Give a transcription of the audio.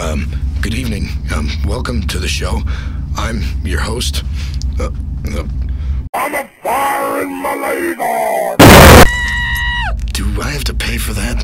Um, good evening. Um, welcome to the show. I'm your host. Uh, uh, I'm a fire in my lady. do I have to pay for that?